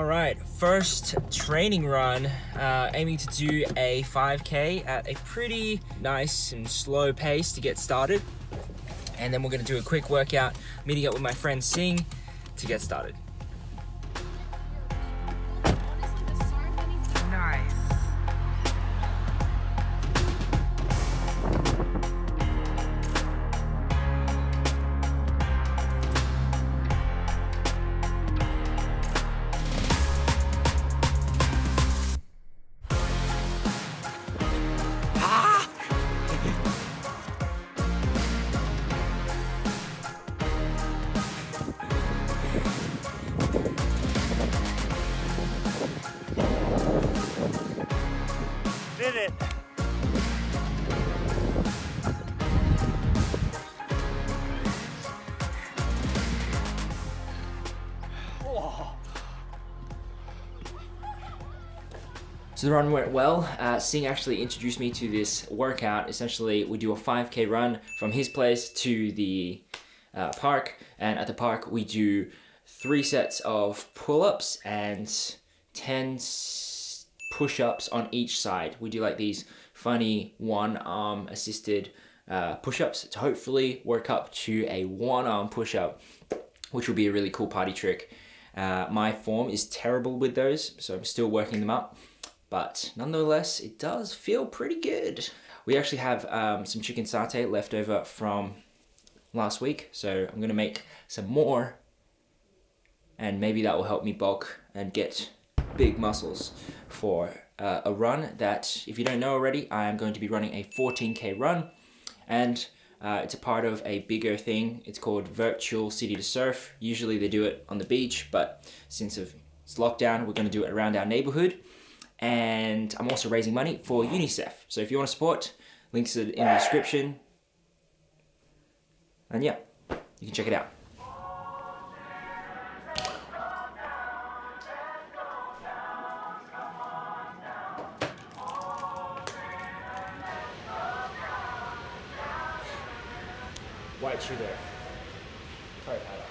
All right, first training run, uh, aiming to do a 5K at a pretty nice and slow pace to get started. And then we're gonna do a quick workout, meeting up with my friend Sing to get started. It. So the run went well. Uh, Sing actually introduced me to this workout. Essentially, we do a 5K run from his place to the uh, park, and at the park we do three sets of pull-ups and 10 s- push-ups on each side. We do like these funny one-arm assisted uh, push-ups to hopefully work up to a one-arm push-up, which will be a really cool party trick. Uh, my form is terrible with those, so I'm still working them up but nonetheless, it does feel pretty good. We actually have um, some chicken satay left over from last week, so I'm gonna make some more, and maybe that will help me bulk and get big muscles for uh, a run that, if you don't know already, I am going to be running a 14k run, and uh, it's a part of a bigger thing. It's called Virtual City to Surf. Usually they do it on the beach, but since it's lockdown, we're going to do it around our neighborhood and I'm also raising money for UNICEF. So if you want to support, links are in the description. And yeah, you can check it out. White shoe there. Sorry, Tyler.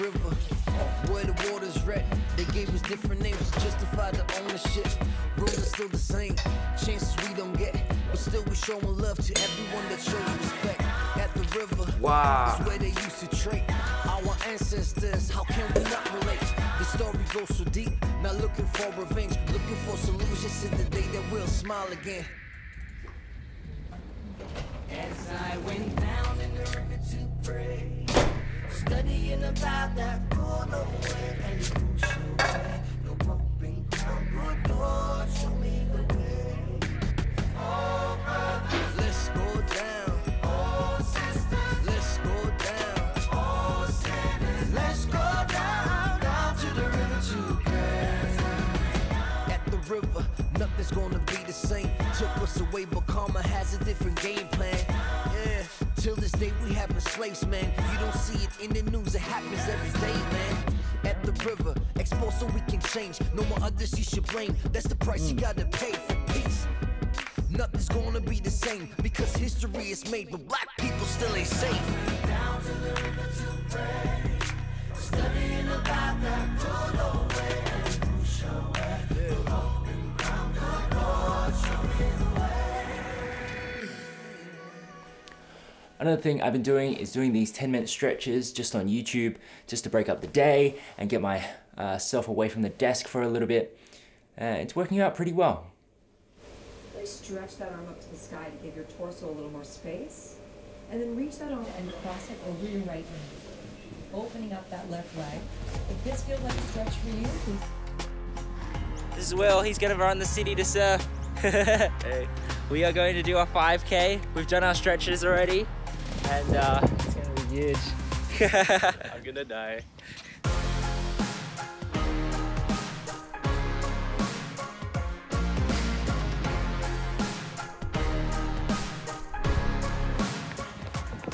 river where the water's red. They gave us different names to justify the ownership. Rules are still the same, chances we don't get, but still we showing love to everyone that shows respect. At the river, Wow. is where they used to trade. Ancestors, how can we not relate? The story goes so deep, not looking for revenge, looking for solutions to the day that we'll smile again. As I went down in the river to pray, studying about that good old Took us away, but karma has a different game plan. Yeah, till this day we having slaves, man. You don't see it in the news, it happens every day, man. At the river, exposed so we can change. No more others you should blame. That's the price you gotta pay for peace. Nothing's gonna be the same because history is made, but black people still ain't safe. Down to the river to pray, Another thing I've been doing is doing these 10 minute stretches just on YouTube, just to break up the day and get myself away from the desk for a little bit. Uh, it's working out pretty well. Really stretch that arm up to the sky to give your torso a little more space. And then reach that arm and cross it over your right knee. Opening up that left leg. If this feels like a stretch for you, please This is Will, he's gonna run the city to surf. hey. We are going to do a 5k. We've done our stretches already, and uh, it's gonna be huge. I'm gonna die.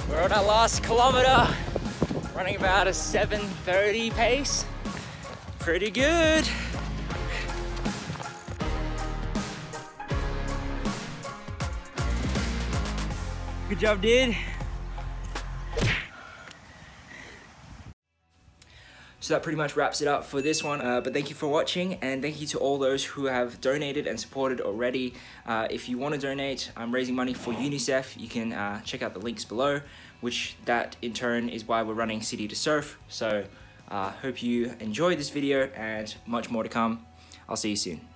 We're on our last kilometer, running about a 7.30 pace. Pretty good. Good job, dude. So that pretty much wraps it up for this one. Uh, but thank you for watching and thank you to all those who have donated and supported already. Uh, if you want to donate, I'm raising money for UNICEF. You can uh, check out the links below, which that in turn is why we're running City to Surf. So uh, hope you enjoyed this video and much more to come. I'll see you soon.